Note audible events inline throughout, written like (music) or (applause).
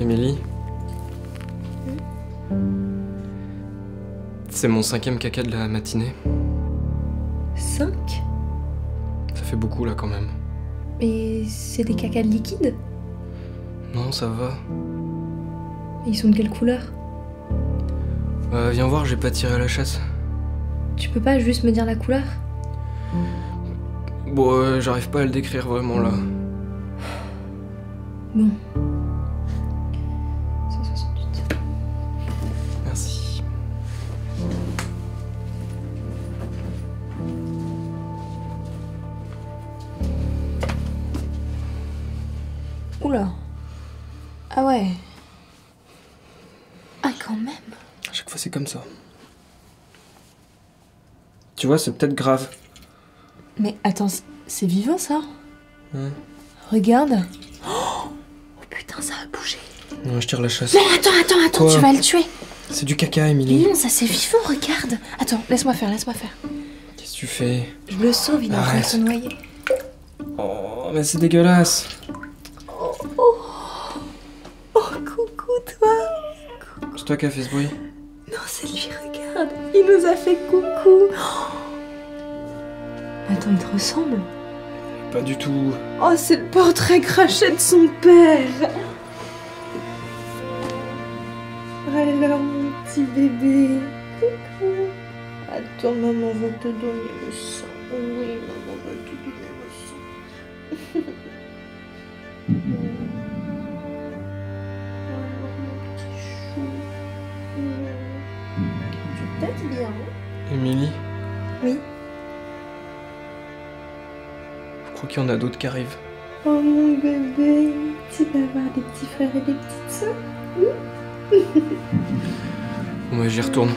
Émilie. Hmm. C'est mon cinquième caca de la matinée. Cinq? Ça fait beaucoup là quand même. Mais c'est des cacas de liquide Non, ça va. Ils sont de quelle couleur? Euh, Viens voir, j'ai pas tiré à la chasse. Tu peux pas juste me dire la couleur? Bon, euh, j'arrive pas à le décrire vraiment là. Bon. Oula. Ah ouais. Ah quand même. À chaque fois, c'est comme ça. Tu vois, c'est peut-être grave. Mais attends, c'est vivant ça? Regarde. Oh putain, ça a bougé. Non, je tire la chasse. Non, attends, attends, attends, Quoi tu vas le tuer. C'est du caca, Mais Emily. non, ça c'est vivant, regarde. Attends, laisse-moi faire, laisse-moi faire. Qu'est-ce que tu fais? Je le sauve, il est en train de se noyer. Oh, mais c'est dégueulasse. Toi. Qui as fait ce bruit Non, c'est lui, regarde. Il nous a fait coucou. Oh. Attends, il te ressemble Pas du tout. Oh, c'est le portrait craché de son père. Alors, mon petit bébé. Coucou. Attends, maman va te donner le sang. Oui, maman va te donner le sang. (laughs) bien, Emily, Oui. je crois qu'il y en a d'autres qui arrivent. Oh mon bébé, tu vas avoir des petits frères et des petites sœurs Bon, bah, (laughs) j'y retourne.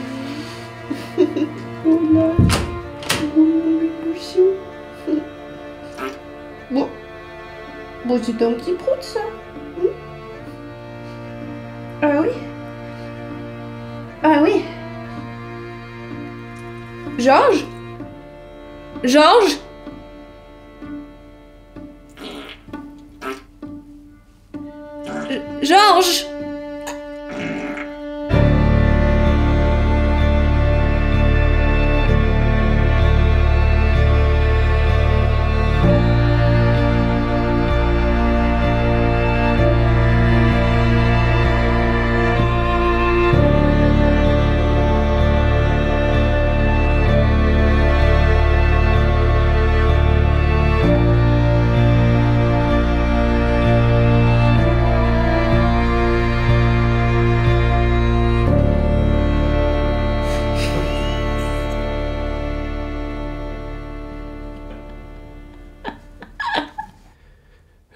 (laughs) Oh là Oh mon (laughs) Bon, bon c'était un petit prout ça Ah oui? Georges? Georges? Georges?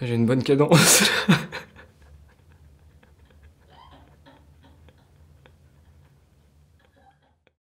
J'ai une bonne cadence. (laughs)